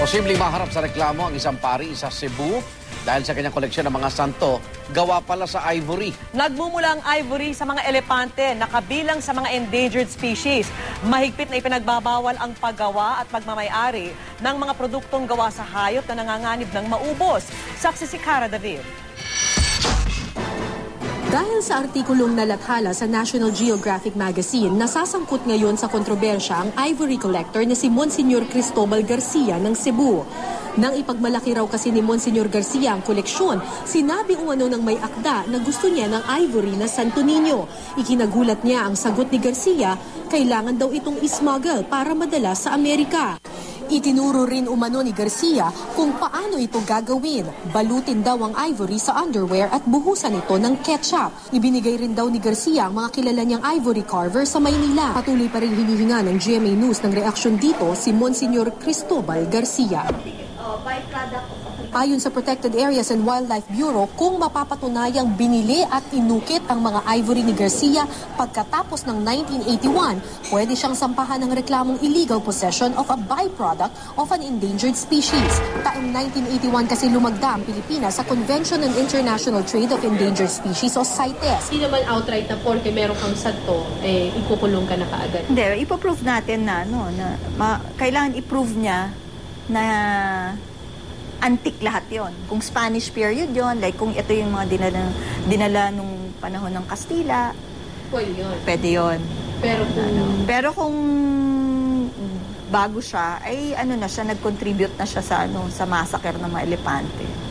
Posibleng maharap sa reklamo ang isang pari sa Cebu dahil sa kanyang koleksyon ng mga santo, gawa pala sa ivory. Nagmumula ang ivory sa mga elepante na kabilang sa mga endangered species. Mahigpit na ipinagbabawal ang paggawa at pagmamayari ng mga produktong gawa sa hayop na nanganganib ng maubos. Saksi si Cara David. Dahil sa artikulong nalathala sa National Geographic Magazine, nasasangkot ngayon sa kontrobersya ang ivory collector na si Monsignor Cristobal Garcia ng Cebu. Nang ipagmalaki raw kasi ni Monsignor Garcia ang koleksyon, sinabi umano ng may akda na gusto niya ng ivory na Santo Niño. Ikinagulat niya ang sagot ni Garcia, kailangan daw itong ismuggle para madala sa Amerika. Itinuro rin umano ni Garcia kung paano ito gagawin. Balutin daw ang ivory sa underwear at buhusan ito ng ketchup. Ibinigay rin daw ni Garcia ang mga kilala niyang ivory carver sa Maynila. Patuloy pa rin hinihinga ng GMA News ng reaksyon dito si Monsignor Cristobal Garcia. Ayon sa Protected Areas and Wildlife Bureau, kung mapapatunayang binili at inukit ang mga ivory ni Garcia pagkatapos ng 1981, pwede siyang sampahan ng reklamong illegal possession of a byproduct of an endangered species. Taong 1981 kasi lumagda ang Pilipinas sa Convention on International Trade of Endangered Species o CITES. Hindi naman outright na porke meron kang santo, eh, ikukulong ka na kaagad. Hindi, ipoprove natin na, no, na ma- kailangan i-prove niya na antique lahat yon. Kung Spanish period yon, like kung ito yung mga dinala, dinala nung panahon ng Kastila, Pwede yun. pwede yon. Pero kung Pero kung bago siya, ay ano na siya, nag-contribute na siya sa, ano, sa massacre ng mga elepante.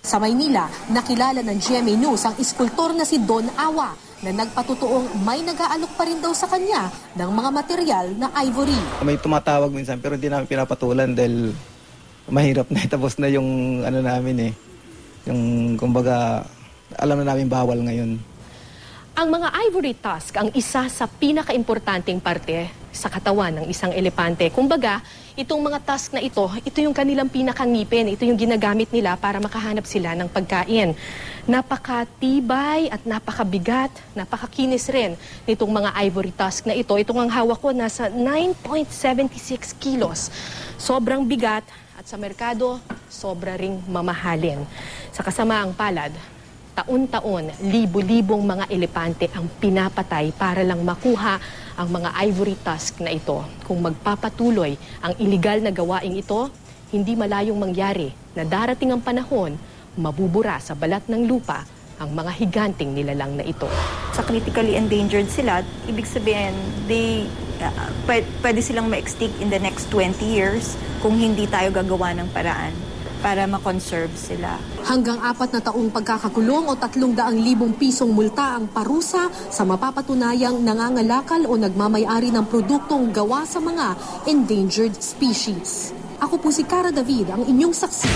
Sa Maynila, nakilala ng GMA News ang iskultor na si Don Awa na nagpatutuong may nag-aalok pa rin daw sa kanya ng mga material na ivory. May tumatawag minsan pero hindi namin pinapatulan dahil mahirap na tapos na yung ano namin eh. Yung kumbaga alam na namin bawal ngayon. ang mga ivory tusk ang isa sa pinakaimportanteng parte sa katawan ng isang elepante. Kumbaga, itong mga tusk na ito, ito yung kanilang pinakangipin. Ito yung ginagamit nila para makahanap sila ng pagkain. Napakatibay at napakabigat, napakakinis rin nitong mga ivory tusk na ito. Itong ang hawak ko, nasa 9.76 kilos. Sobrang bigat at sa merkado, sobra ring mamahalin. Sa kasamaang palad, taon-taon, libo-libong mga elepante ang pinapatay para lang makuha ang mga ivory tusk na ito. Kung magpapatuloy ang iligal na gawaing ito, hindi malayong mangyari na darating ang panahon, mabubura sa balat ng lupa ang mga higanting nilalang na ito. Sa critically endangered sila, ibig sabihin, they, uh, pwede, silang ma-extinct in the next 20 years kung hindi tayo gagawa ng paraan para ma-conserve sila. Hanggang apat na taong pagkakakulong o tatlong daang libong pisong multa ang parusa sa mapapatunayang nangangalakal o nagmamayari ng produktong gawa sa mga endangered species. Ako po si Cara David, ang inyong saksi.